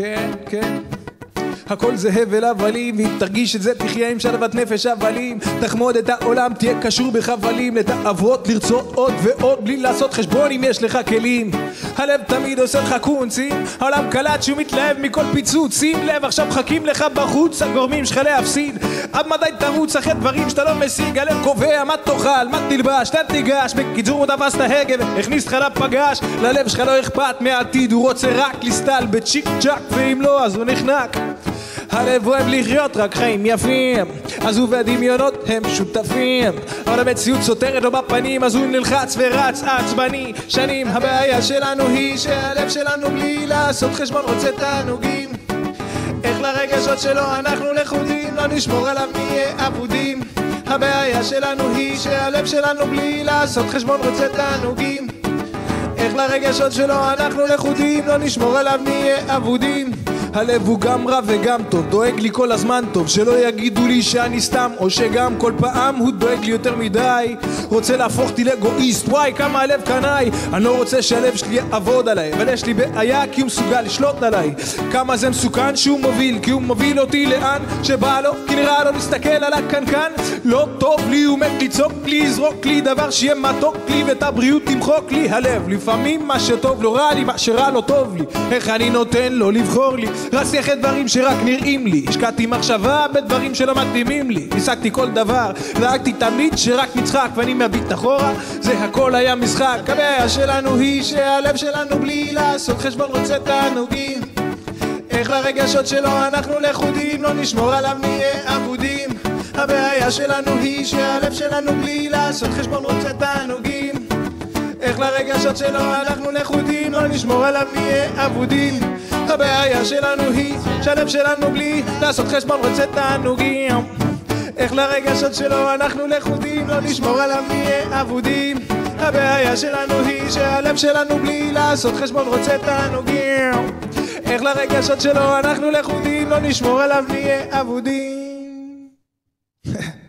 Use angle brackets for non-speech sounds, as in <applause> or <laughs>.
Can can. הכל זה הבל הבלים, ואם תרגיש את זה תחיה עם שלוות נפש הבלים תחמוד את העולם, תהיה קשור בחבלים לתאוות, לרצות עוד ועוד בלי לעשות חשבון אם יש לך כלים. הלב תמיד עושה לך קונצים העולם קלט שהוא מתלהב מכל פיצוץ. שים לב עכשיו מחכים לך בחוץ הגורמים שלך להפסיד. עד מתי תרוץ אחרי דברים שאתה לא משיג? הלב קובע מה תאכל, מה תלבש, לאן תיגש? בקיצור הוא תפס את ההגה והכניס אותך לפגש. ללב שלך לא אכפת מהעתיד הוא רוצה רק לסטל בצ'יק צ'אק ואם לא אז הוא נחנק הלב אוהב לחיות רק חיים יפים אז הוא והדמיונות הם שותפים. אבל המציאות סותרת לו בפנים אז הוא נלחץ ורץ עצבני שנים הבעיה שלנו היא שהלב שלנו בלי לעשות חשבון רוצה תענוגים. איך לרגשות שלו אנחנו לכודים לא נשמור עליו נהיה אבודים. הבעיה שלנו היא שהלב שלנו בלי לעשות חשבון רוצה תענוגים איך לרגשות שלו אנחנו לכודים לא נשמור עליו נהיה אבודים. הלב הוא גם רע וגם טוב, דואג לי כל הזמן טוב שלא יגידו לי שאני סתם או שגם כל פעם הוא דואג לי יותר מדי. רוצה להפוך אותי לאגואיסט, וואי כמה הלב קנאי. אני לא רוצה שהלב שלי יעבוד עליי אבל יש לי בעיה כי הוא מסוגל לשלוט עליי. כמה זה מסוכן שהוא מוביל כי הוא מוביל אותי לאן שבא לו כי נראה לו להסתכל על הקנקן. לא טוב לי מת לצעוק לי יזרוק לי דבר שיהיה מתוק לי ואת הבריאות תמחוק לי הלב. לפעמים מה שטוב לא רע לי מה שרע לא טוב לי. איך אני נותן לו לבחור לי? רצתי אחרי דברים שרק נראים לי. השקעתי מחשבה בדברים שלא מתאימים לי. השגתי כל דבר דאגתי תמיד שרק נצחק ואני מביט אחורה. זה הכל היה משחק. הבעיה שלנו היא שהלב שלנו בלי לעשות חשבון רוצה תענוגים. איך לרגשות שלו אנחנו לכודים לא נשמור עליו נהיה אבודים שלנו היא שהלב שלנו בלי לעשות חשבון רוצה תענוגים איך לרגשות שלו אנחנו לכודים לא נשמור עליו נהיה אבודים. הבעיה שלנו היא שהלב שלנו בלי לעשות חשבון רוצה תענוגים איך לרגשות שלו אנחנו לכודים לא נשמור עליו נהיה אבודים. הבעיה שלנו היא שהלב שלנו בלי לעשות חשבון רוצה תענוגים איך לרגשות שלו אנחנו לכודים לא נשמור עליו נהיה אבודים <laughs>